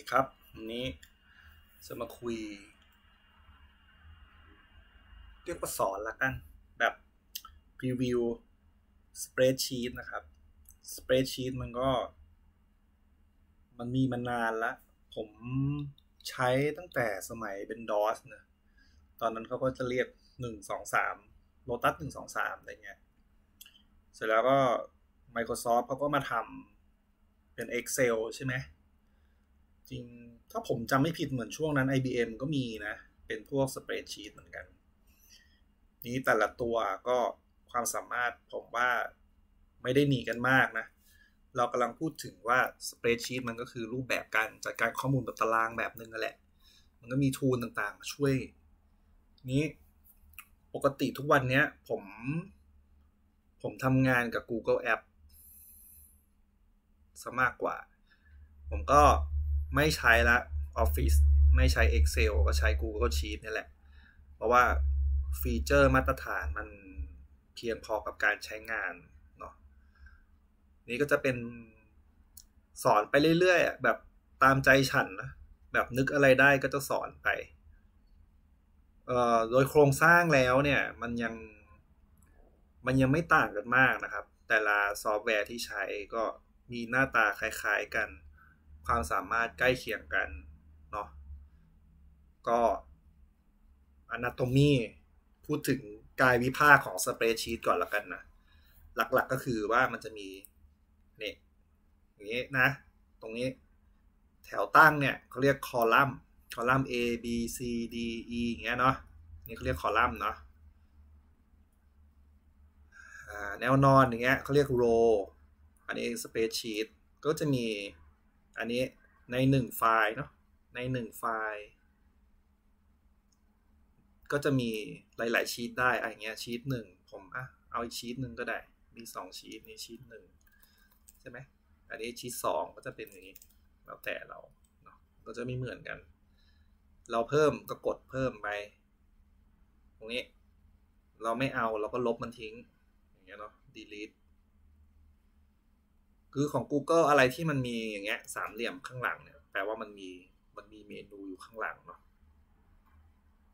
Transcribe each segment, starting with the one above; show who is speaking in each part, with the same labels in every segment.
Speaker 1: คครับวันนี้จะมาคุย เรียกว่าสอนละกัน แบบพรีวิวสเปรดชีตนะครับสเปรดชีตมันก็ มันมีมานานละ ผมใช้ตั้งแต่สมัยเป็น DOS นะตอนนั้นเขาก็จะเรียกหนึ่งสองสามโลตัสหนึ่งสองสามอะไรเงี้ย เสร็จแล้วก็ Microsoft เขาก็มาทำเป็น Excel ใช่ไหม จริง ถ้าผมจำไม่ผิดเหมือนช่วงนั้น IBM ก็มีนะ เป็นพวกสเปรดชีตเหมือนกัน นี้แต่ละตัวก็ความสามารถผมว่าไม่ได้หนีกันมากนะ เรากำลังพูดถึงว่าสเปรดชีตมันก็คือรูปแบบการจัดการข้อมูลแบบตารางแบบนึงนั่นแหละ มันก็มีทูลต่างๆ ช่วย นี้ปกติทุกวันนี้ผม ผมทำงานกับ Google App ซะมากกว่า ผมก็ ไม่ใช้ละ Office ไม่ใช้ Excel ก็ใช้ Google Sheet นี่แหละ เพราะว่าฟีเจอร์มาตรฐานมันเพียงพอกับการใช้งานเนาะนี่ก็จะเป็นสอนไปเรื่อยๆแบบตามใจฉันนะแบบนึกอะไรได้ก็จะสอนไปเอ่อโดยโครงสร้างแล้วเนี่ย มันยังมันยังไม่ต่างกันมากนะครับ แต่ละซอฟต์แวร์ที่ใช้ก็มีหน้าตาคล้ายๆกัน ความสามารถใกล้เคียงกันเนาะก็ Anatomy พูดถึงกายวิภาคของสเปรดชีตก่อนละกันนะหลักๆกก็คือว่ามันจะมีเนี่ยอย่างนี้นะ ตรงนี้แถวตั้งเนี่ยเขาเรียกคอลัมน์คอลัมน์ A B C D E อย่างเงี้ยเนาะนี่เขาเรียกคอลัมน์เนาะแนวนอนอย่างเงี้ยเขาเรียกโรอันนี้สเปซชีตก็จะมี อันนี้ในหนึ่งไฟล์เนาะในหนึ่งไฟล์ ก็จะมีหลาย ๆ ชีตได้อะไรเงี้ยชีตหนึ่งผมอะเอาอีกชีตหนึ่งก็ได้ มีสองชีตนี่ชีตหนึ่งใช่ไหมอันนี้ชีตสองก็จะเป็นอย่างนี้แล้วแต่เราเนาะก็จะไม่เหมือนกัน เราเพิ่มก็กดเพิ่มไป ตรงนี้ เราไม่เอาเราก็ลบมันทิ้ง อย่างเงี้ยเนาะ delete คือของ Google อะไรที่มันมีอย่างเงี้ยสามเหลี่ยมข้างหลังเนี่ยแปลว่ามันมีมันมีเมนูอยู่ข้างหลังเนาะ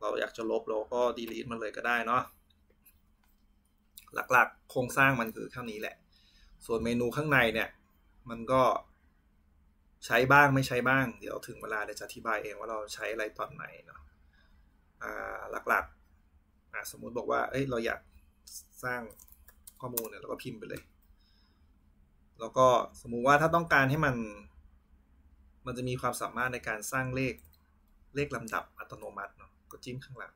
Speaker 1: เราอยากจะลบเราก็ delete มันเลยก็ได้เนาะหลักๆ โครงสร้างมันคือเท่านี้แหละ ส่วนเมนูข้างในเนี่ย มันก็ใช้บ้างไม่ใช้บ้าง เดี๋ยวถึงเวลาเดี๋ยวจะอธิบายเองว่าเราใช้อะไรตอนไหนเนาะหลักๆสมมุติบอกว่าเอ้ยเราอยากสร้างข้อมูลเนี่ยเราก็พิมพ์ไปเลย แล้วก็สมมุติว่าถ้าต้องการให้มัน มันจะมีความสามารถในการสร้างเลขเลขลำดับอัตโนมัติเนาะก็จิ้มข้างหลัง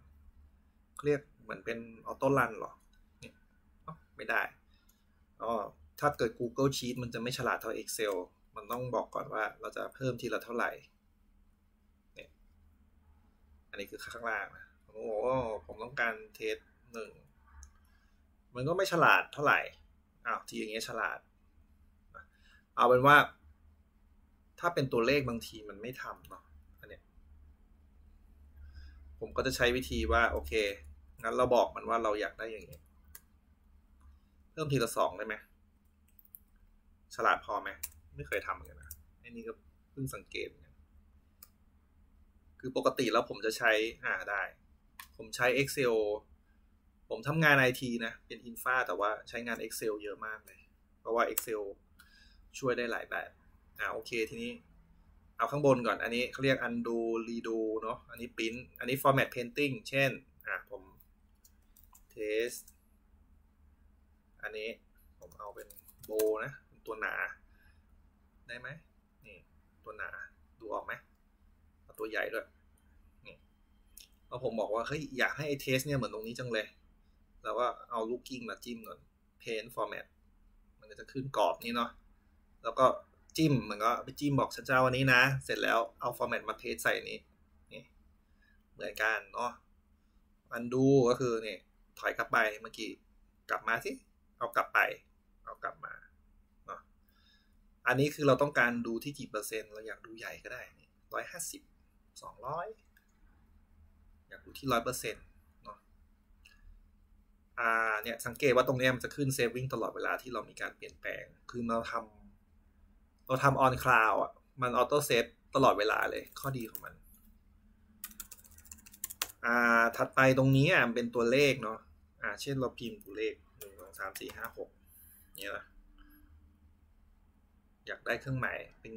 Speaker 1: เรียกเหมือนเป็นออโต้รันหรอเนี่ยไม่ได้อ๋อถ้าเกิด Google Sheet มันจะไม่ฉลาดเท่า Excel มันต้องบอกก่อนว่าเราจะเพิ่มทีละเท่าไหร่เนี่ยอันนี้คือข้างล่างนะโอ้ผมต้องการเทสหนึ่งมันก็ไม่ฉลาดเท่าไหร่อ้าวทีอย่างเงี้ยฉลาด เอาเป็นว่า ถ้าเป็นตัวเลขบางทีมันไม่ทำเนาะอันเนี้ยผมก็จะใช้วิธีว่า โอเค งั้นเราบอกมันว่าเราอยากได้อย่างนี้เพิ่มทีละสองได้ไหมฉลาดพอไหมไม่เคยทำเหมือนกันนะอันนี้ก็เพิ่งสังเกตคือปกติแล้วผมจะใช้ อ่าได้ ผมใช้ Excel ผมทำงานไอทีนะ เป็นอินฟาแต่ว่าใช้งาน Excel เยอะมากเลย เพราะว่า Excel ช่วยได้หลายแบบ อ่าโอเคทีนี้ เอาข้างบนก่อน อันนี้เขาเรียก undo redo เนาะอันนี้ print อันนี้ format painting เช่น อะผม test อันนี้ผมเอาเป็นโบนะตัวหนา ได้ไหมนี่ตัวหนาดูออกไหมเอาตัวใหญ่ด้วยนี่แล้วผมบอกว่าเฮ้ยอยากให้ไอ้เทสเนี่ยเหมือนตรงนี้จังเลยแล้วก็เอาลูกกิ้งมาจิ้มก่อน paint format มันก็จะขึ้นกรอบนี้เนาะ แล้วก็จิ้มเหมือนก็ไปจิ้มบอกฉันจะวันนี้นะ เสร็จแล้วเอา format มาเทสใส่นี้นี่เหมือนกันเนาะ undo ก็คือเนี่ยถอยกลับไปเมื่อกี้กลับมาสิเอากลับไป เอากลับมาเนาะอันนี้คือเราต้องการดูที่กี่เปอร์เซ็นต์ เราอยากดูใหญ่ก็ได้นี่ร้อยห้าสิบสองร้อยอยากดูที่ร้อยเปอร์เซ็นต์เนาะอ่าเนี่ยสังเกตว่าตรงนี้มันจะขึ้น saving ตลอดเวลาที่เรามีการเปลี่ยนแปลง คือเราทำ เราทำ on cloud อะ มัน auto save ตลอดเวลาเลยข้อดีของมันอ่าถัดไปตรงนี้อะเป็นตัวเลขเนาะอ่าเช่นเราพิมพ์ตัวเลขหนึ่งสองสามสี่ห้าหกเนี่ยนะอยากได้เครื่องหมายเป็น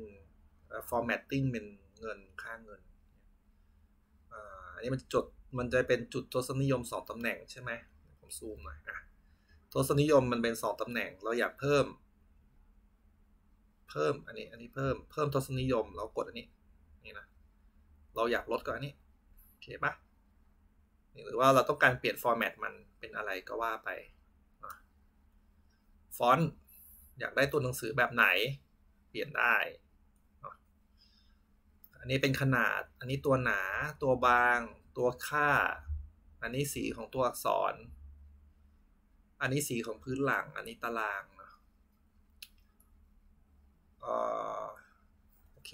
Speaker 1: formatting เป็นเงินค่าเงินอ่าอันนี้มันจดมันจะเป็นจุดทศนิยมสองตำแหน่งใช่ไหมผมซูมหน่อยอะทศนิยมมันเป็นสองตำแหน่ง เราอยากเพิ่ม พิ่มอันนี้ อันนี้เพิ่ม เพิ่มทศนิยม เรากดอันนี้ นี่นะ เราอยากลดก็อันนี้ โอเคปะหรือว่าเราต้องการเปลี่ยนฟอร์แมตมันเป็นอะไรก็ว่าไป ฟอนต์อยากได้ตัวหนังสือแบบไหน เปลี่ยนได้ อันนี้เป็นขนาด อันนี้ตัวหนา ตัวบาง ตัวค่า อันนี้สีของตัวอักษร อันนี้สีของพื้นหลัง อันนี้ตารางนะโอเค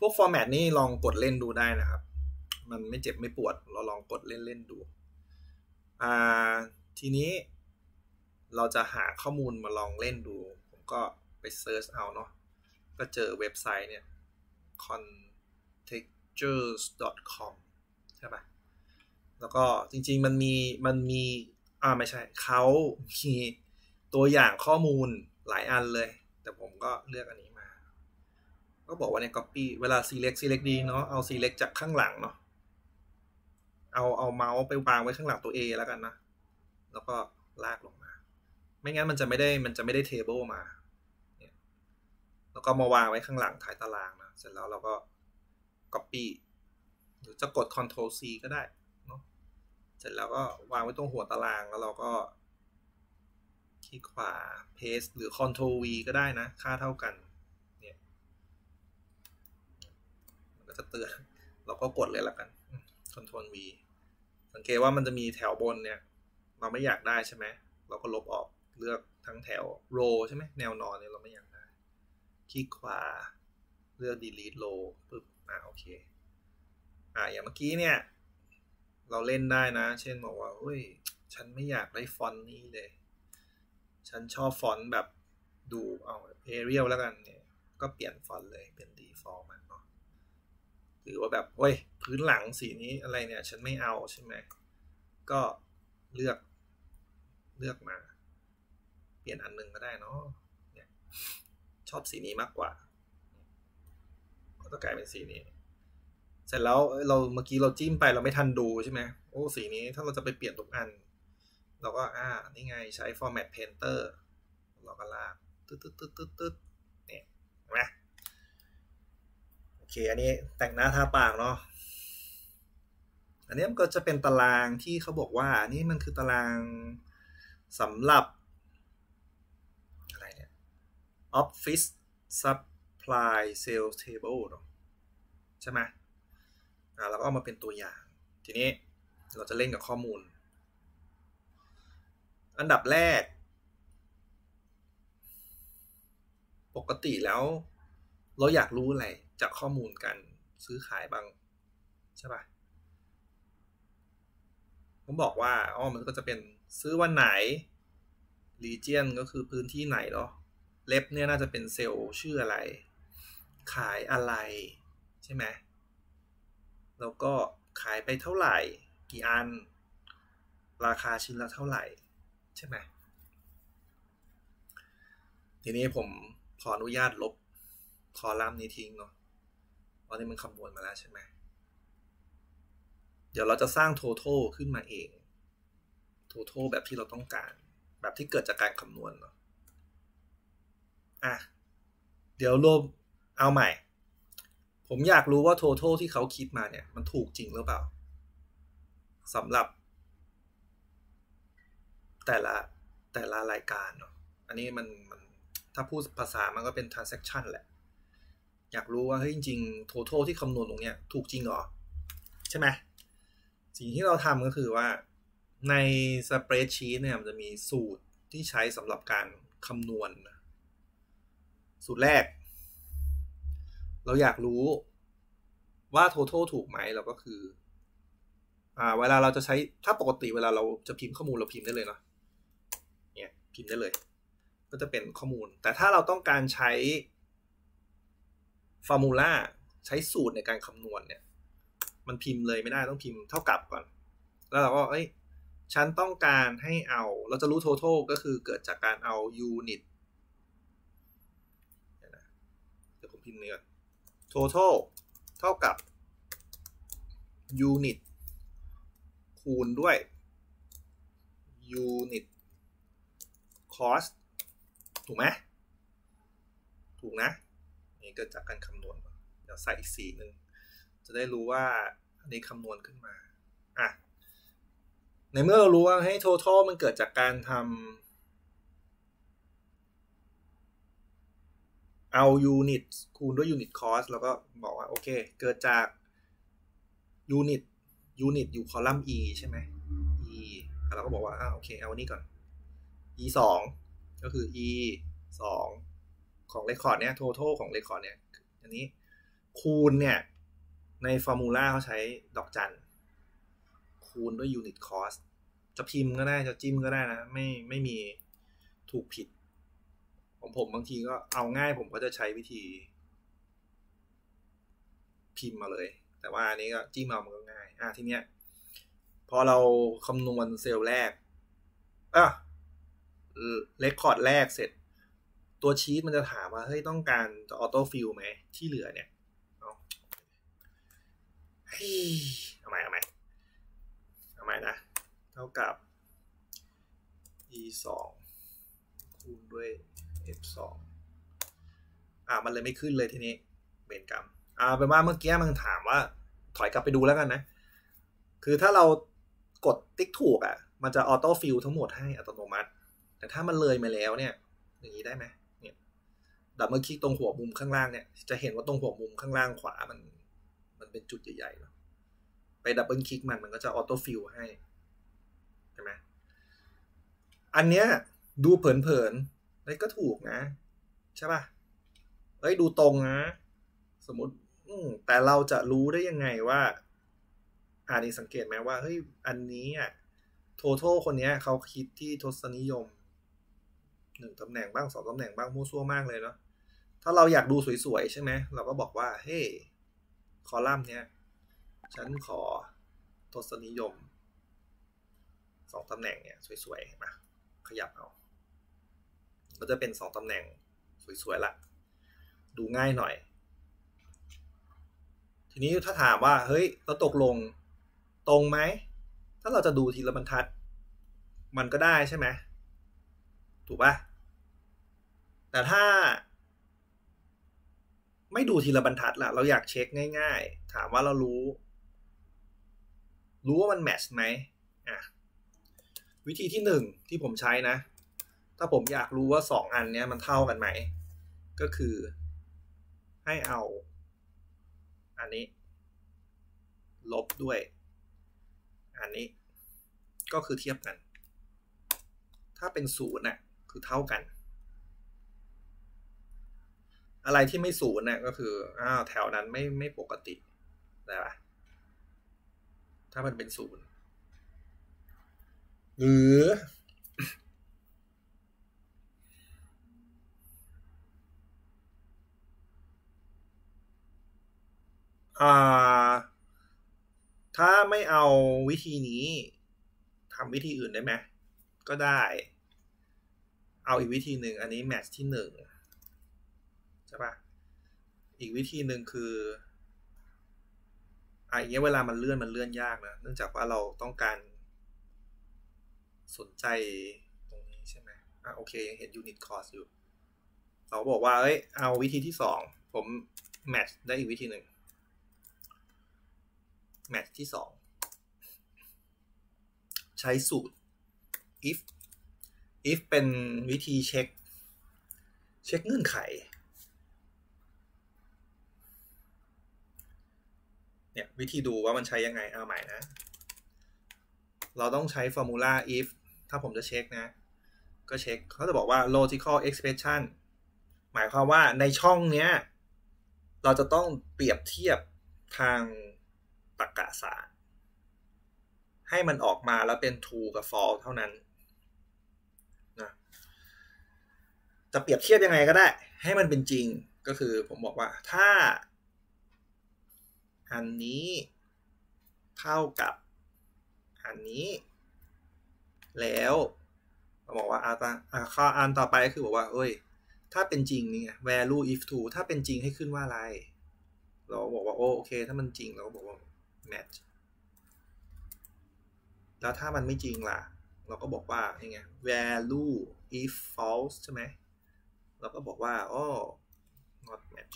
Speaker 1: พวกฟอร์แมตนี่ลองกดเล่นดูได้นะครับ มันไม่เจ็บไม่ปวด เราลองกดเล่นเล่นดู อ่า ทีนี้เราจะหาข้อมูลมาลองเล่นดู ผมก็ไปเซิร์ชเอาเนาะ ก็เจอเว็บไซต์เนี่ย contextures.com ใช่ปะแล้วก็จริงๆมันมีมันมีอ่าไม่ใช่เขามีตัวอย่างข้อมูลหลายอันเลย แต่ผมก็เลือกอันนี้มา ก็บอกว่าใน copy เวลา select select ดีเนาะเอา select จากข้างหลังเนาะเอาเอาเมาส์ไปวางไว้ข้างหลังตัว A แล้วกันนะ แล้วก็ลากลงมา ไม่งั้นมันจะไม่ได้มันจะไม่ได้ table มาเนี่ยแล้วก็มาวางไว้ข้างหลังท้ายตารางนะเสร็จแล้วเราก็ copy หรือจะกด Ctrl C ก็ได้เนาะเสร็จแล้วก็วางไว้ตรงหัวตารางแล้วเราก็คลิกขวา paste หรือ Ctrl V ก็ได้นะ ค่าเท่ากัน เนี่ย มันก็จะเตือนเราก็กดเลยละกัน Ctrl V สังเกตว่ามันจะมีแถวบนเนี่ย เราไม่อยากได้ใช่ไหม เราก็ลบออกเลือกทั้งแถว row ใช่ไหมแนวนอนเนี่ยเราไม่อยากได้ คลิกขวา เลือก delete row ปึ๊บอ่าโอเค อ่าอย่างเมื่อกี้เนี่ย เราเล่นได้นะ เช่นบอกว่าเฮ้ย ฉันไม่อยากได้ฟอนต์นี้เลย ฉันชอบฟอนต์แบบดูเอา Arial แล้วกันเนี่ย ก็เปลี่ยนฟอนต์เลยเป็น default มา หรือว่าแบบเฮ้ยพื้นหลังสีนี้อะไรเนี่ย ฉันไม่เอาใช่ไหมก็เลือกเลือกมา เปลี่ยนอันนึงก็ได้เนาะเนี่ยชอบสีนี้มากกว่า ก็จะกลายเป็นสีนี้ เสร็จแล้วเราเมื่อกี้เราจิ้มไปเราไม่ทันดูใช่ไหมโอ้สีนี้ถ้าเราจะไปเปลี่ยนทุกอัน เราก็อ่านี่ไงใช้ format painter เราก็ลากตึ๊ดตึ๊ดตึ๊ดตึ๊ดเนี่ยเห็นไหม เค อันนี้แต่งหน้าทาปากเนาะ อันนี้มันก็จะเป็นตารางที่เขาบอกว่า นี่มันคือตารางสำหรับ อะไรเนี่ย office supply sales table เนาะใช่ไหมอ่าแล้วก็เอามาเป็นตัวอย่าง ทีนี้เราจะเล่นกับข้อมูล อันดับแรก ปกติแล้ว เราอยากรู้อะไร จากข้อมูลการซื้อขายบางใช่ปะผมบอกว่าอ๋อมันก็จะเป็นซื้อวันไหน region ก็คือพื้นที่ไหนเนาะเล็บเนี่ยน่าจะเป็นเซลล์ชื่ออะไร ขายอะไร ใช่ไหมแล้วก็ขายไปเท่าไหร่ กี่อัน ราคาชิ้นละเท่าไหร่ ใช่ไหมทีนี้ผมขออนุญาตลบคอลัมน์นี้ทิ้งเนาะ เพราะนี่มันคำนวณมาแล้วใช่ไหม เดี๋ยวเราจะสร้าง total ขึ้นมาเอง total แบบที่เราต้องการ แบบที่เกิดจากการคำนวณเนาะ อะ เดี๋ยวรวมเอาใหม่ ผมอยากรู้ว่า total ที่เขาคิดมาเนี่ย มันถูกจริงหรือเปล่าสำหรับ แต่ละแต่ละรายการเนาะ อันนี้มันมันถ้าพูดภาษามันก็เป็น transaction แหละ อยากรู้ว่าเฮ้ยจริงๆ total ที่คำนวณตรงเนี้ยถูกจริงเหรอ ใช่ไหมสิ่งที่เราทำก็คือว่าใน spreadsheet เนี่ยมันจะมีสูตรที่ใช้สำหรับการคำนวณ สูตรแรก เราอยากรู้ว่า total ถูกไหมเราก็คืออ่าเวลาเราจะใช้ถ้าปกติเวลาเราจะพิมพ์ข้อมูลเราพิมพ์ได้เลยเนาะเนี่ยพิมพ์ได้เลย ก็จะเป็นข้อมูล แต่ถ้าเราต้องการใช้ ฟอร์มูลาใช้สูตรในการคำนวณเนี่ย มันพิมพ์เลยไม่ได้ต้องพิมพ์เท่ากับก่อน แล้วเราก็เอ้ยฉันต้องการให้เอา เราจะรู้ total ก็คือเกิดจากการเอา unit เดี๋ยวผมพิมพ์เนี่ย total เท่ากับ unit คูณด้วย unit cost ถูกไหม ถูกนะ นี่เกิดจากการคำนวณเดี๋ยวใส่อีกสีหนึ่งจะได้รู้ว่าอันนี้คำนวณขึ้นมาอะในเมื่อเรารู้ว่าให้ total มันเกิดจากการทำเอา unit คูณด้วย unit cost แล้วก็บอกว่า โอเค เกิดจาก unit unit อยู่คอลัมน์ e ใช่ไหม e เราก็บอกว่าอ่าโอเค เอาอันนี้ก่อน e สองก็คือ e สองของ record เนี่ย total ของ record เนี่ย อันนี้คูณเนี่ย ในฟอร์มูลาเขาใช้ดอกจัน คูณด้วย unit cost จะพิมพ์ก็ได้จะจิ้มก็ได้นะ ไม่ไม่มีถูกผิด ของผมบางทีก็เอาง่ายผมก็จะใช้วิธี พิมพ์มาเลย แต่ว่าอันนี้ก็จิ้มเอามันก็ง่าย อะทีเนี้ย พอเราคำนวณเซลล์แรกอะ record แรกเสร็จ ตัวชีตมันจะถามว่าเฮ้ยต้องการ autofill ไหมที่เหลือเนี่ยเอาเอาใหม่เอาใหม่เอาใหม่นะ เท่ากับ e สองคูณด้วย f สองอ่ามันเลยไม่ขึ้นเลยทีนี้เวรกรรมอ่าเป็นว่าเมื่อกี้มันถามว่า ถอยกลับไปดูแล้วกันนะ คือถ้าเรากดติ๊กถูกอะ มันจะ autofill ทั้งหมดให้อัตโนมัติ แต่ถ้ามันเลยมาแล้วเนี่ย อย่างนี้ได้ไหม เนี่ย double click ตรงหัวมุมข้างล่างเนี่ย จะเห็นว่าตรงหัวมุมข้างล่างขวามัน มันเป็นจุดใหญ่ๆเนาะไป double click มันมันก็จะ autofill ให้ใช่ไหมอันเนี้ยดูเผินๆแล้ก็ถูกนะ ใช่ป่ะเอ้ยดูตรงนะ สมมติอืแต่เราจะรู้ได้ยังไงว่าอ่านี่สังเกตไหมว่าเฮ้ยอันนี้อะ total คนเนี้ยเขาคิดที่ทศนิยมหนึ่งตำแหน่งบ้างสองตำแหน่งบ้างมั่วซั่วมากเลยเนาะ ถ้าเราอยากดูสวยๆ ใช่ไหม เราก็บอกว่า เฮ้คอลัมน์เนี้ย ฉันขอทศนิยมสองตำแหน่งเนี่ย สวยๆเห็นไหมขยับเอา ก็จะเป็นสองตำแหน่งสวยๆละดูง่ายหน่อย ทีนี้ถ้าถามว่า เฮ้ย เราตกลงตรงไหม ถ้าเราจะดูทีละบรรทัด มันก็ได้ใช่ไหม ถูกปะแต่ถ้า ไม่ดูทีละบรรทัดล่ะเราอยากเช็คง่าย ๆ ถามว่าเรารู้ รู้ว่ามันแมทช์ไหมอะวิธีที่หนึ่งที่ผมใช้นะ ถ้าผมอยากรู้ว่าสองอันเนี้ยมันเท่ากันไหม ก็คือให้เอา อันนี้ ลบด้วย อันนี้ ก็คือเทียบกัน ถ้าเป็นศูนย์น่ะคือเท่ากัน อะไรที่ไม่ศูนย์น่ะก็คืออ้าวแถวนั้นไม่ไม่ปกติได้ปะถ้ามันเป็นศูนย์หรืออถ้าไม่เอาวิธีนี้ทำวิธีอื่นได้ไหมก็ได้ เอาอีกวิธีหนึ่งอันนี้แมทช์ที่หนึ่ง ใช่ปะอีกวิธีหนึ่งคืออะอย่างเงี้ยเวลามันเลื่อนมันเลื่อนยากนะ เนื่องจากว่าเราต้องการ สนใจตรงนี้ใช่ไหมอะโอเค ยังเห็น unit cost อยู่ เราบอกว่า เอ้ย เอาวิธีที่สอง ผมแมทช์ได้อีกวิธีหนึ่งแมทช์ที่สอง ใช้สูตร if if เป็นวิธีเช็ค เช็คเงื่อนไข เนี่ยวิธีดูว่ามันใช้ยังไงเอาใหม่นะ เราต้องใช้ formula if ถ้าผมจะเช็คนะ ก็เช็คเขาจะบอกว่า logical expression หมายความว่าในช่องเนี้ย เราจะต้องเปรียบเทียบทางตรรกะศาสตร์ให้มันออกมาแล้วเป็น true กับ false เท่านั้นนะจะเปรียบเทียบยังไงก็ได้ ให้มันเป็นจริงก็คือผมบอกว่าถ้า อันนี้ เท่ากับ อันนี้ แล้วเราบอกว่าอาตาข้ออันต่อไปก็คือบอกว่า เอ้ย ถ้าเป็นจริงนี่ไง value if true ถ้าเป็นจริงให้ขึ้นว่าอะไร เราบอกว่าโอโอเค ถ้ามันจริงเราก็บอกว่า match แล้วถ้ามันไม่จริงล่ะ เราก็บอกว่านี่ไง value if false ใช่ไหมเราก็บอกว่าอ๋อ not match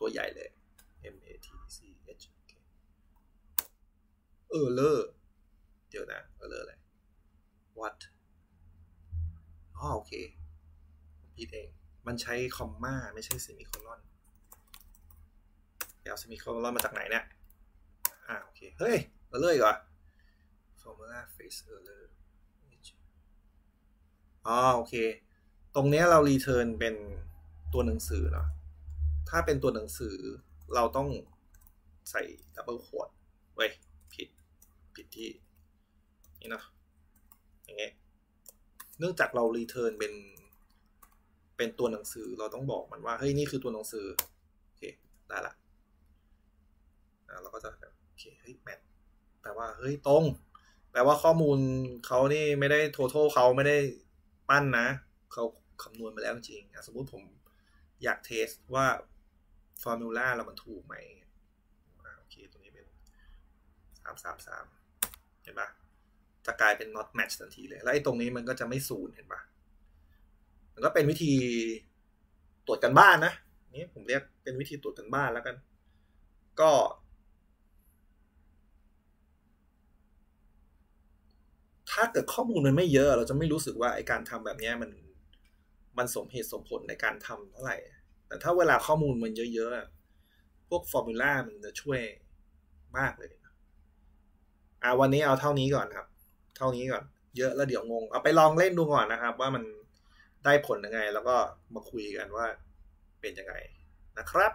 Speaker 1: ตัวใหญ่เลย M A T C H เออเลอร์เดี๋ยวนะเออเลอร์อะไร what อ๋อโอเคผิดเอง มันใช้คอมมาไม่ใช่ semicolon เดี๋ยว semicolon มาจากไหนเนี่ยอ่าโอเค เฮ้ย error อีกเหรอ formula parse error อ๋อโอเค ตรงนี้เรา return เป็นตัวหนังสือเนาะ ถ้าเป็นตัวหนังสือเราต้องใส่ double quote เว้ย ผิด ผิดที่ นี่นะอย่างเงี้ยเนื่องจากเรารีเทิร์นเป็น เป็นตัวหนังสือเราต้องบอกมันว่า เฮ้ย นี่คือตัวหนังสือ โอเค ได้ละอ่าเราก็จะโอเค เฮ้ยแมทแปลว่า เฮ้ย ตรง แปลว่าข้อมูลเขานี่ไม่ได้ total เขาไม่ได้ปั้นนะ เขาคำนวณมาแล้วจริง สมมุติผมอยากเทสว่า ฟอร์มูล่าเรามันถูกไหมโอเคตรงนี้เป็นสามสามสามเห็นปะจะกลายเป็น not match ทันทีเลย แล้วไอ้ตรงนี้มันก็จะไม่ศูนย์เห็นปะมันก็เป็นวิธีตรวจกันบ้านนะนี่ผมเรียกเป็นวิธีตรวจกันบ้านแล้วกัน ก็ ถ้าเกิดข้อมูลมันไม่เยอะ เราจะไม่รู้สึกว่าไอการทำแบบนี้มันมันสมเหตุสมผลในการทำเท่าไหร่ แต่ถ้าเวลาข้อมูลมันเยอะๆ พวกฟอร์มูล่ามันจะช่วยมากเลย อ่าวันนี้เอาเท่านี้ก่อนครับ เท่านี้ก่อน เยอะแล้วเดี๋ยวงง เอาไปลองเล่นดูก่อนนะครับ ว่ามันได้ผลยังไง แล้วก็มาคุยกันว่าเป็นยังไงนะครับ